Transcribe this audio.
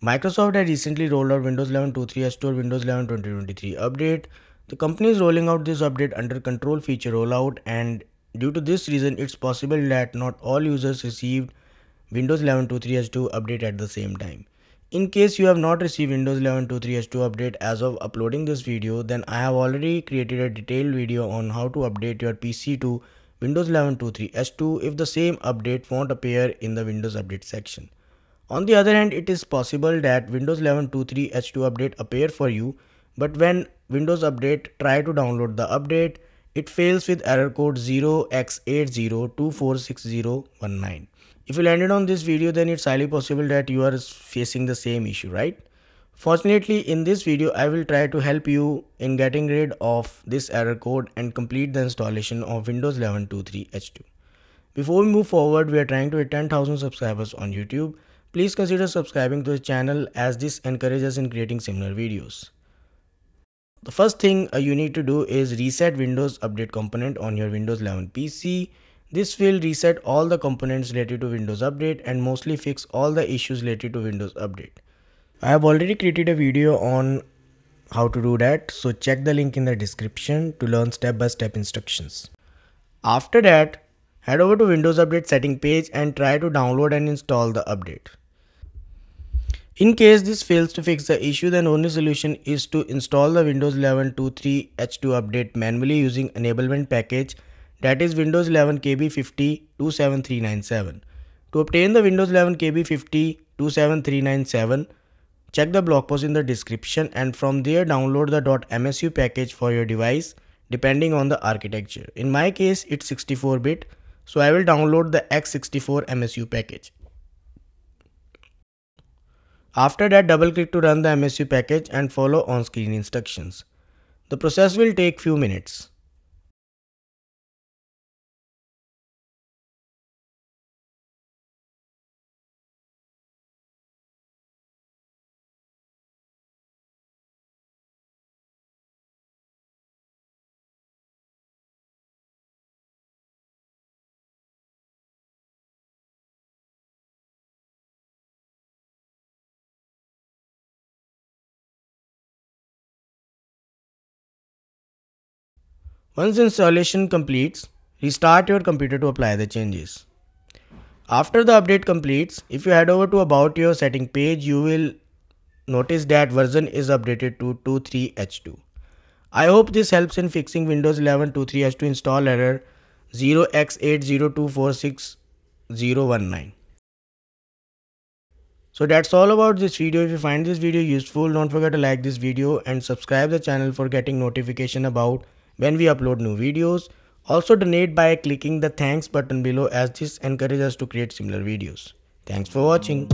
Microsoft had recently rolled out Windows 11 2.3 or Windows 11 2023 update. The company is rolling out this update under control feature rollout and due to this reason it's possible that not all users received Windows 11 2.3 update at the same time. In case you have not received Windows 11 2.3 update as of uploading this video then I have already created a detailed video on how to update your PC to Windows 11 2.3 if the same update won't appear in the Windows update section. On the other hand, it is possible that Windows 11 2.3 H2 update appear for you, but when Windows Update try to download the update, it fails with error code 0x80246019. If you landed on this video, then it's highly possible that you are facing the same issue, right? Fortunately, in this video, I will try to help you in getting rid of this error code and complete the installation of Windows 11 2.3 H2. Before we move forward, we are trying to hit 10,000 subscribers on YouTube. Please consider subscribing to the channel as this encourages in creating similar videos. The first thing uh, you need to do is reset Windows Update component on your Windows 11 PC. This will reset all the components related to Windows Update and mostly fix all the issues related to Windows Update. I have already created a video on how to do that so check the link in the description to learn step-by-step -step instructions. After that, head over to Windows Update setting page and try to download and install the update. In case this fails to fix the issue, then only solution is to install the Windows 11 2.3 H2 update manually using enablement package that is Windows 11 KB50 27397. To obtain the Windows 11 KB50 27397, check the blog post in the description and from there download the .msu package for your device depending on the architecture. In my case, it's 64-bit, so I will download the x64 MSU package. After that double click to run the MSU package and follow on screen instructions. The process will take few minutes. Once installation completes, restart your computer to apply the changes. After the update completes, if you head over to about your setting page, you will notice that version is updated to 23H2. I hope this helps in fixing Windows 11 23H2 install error 0x80246019. So that's all about this video. If you find this video useful, don't forget to like this video and subscribe the channel for getting notification about when we upload new videos. Also donate by clicking the thanks button below as this encourages us to create similar videos. Thanks for watching.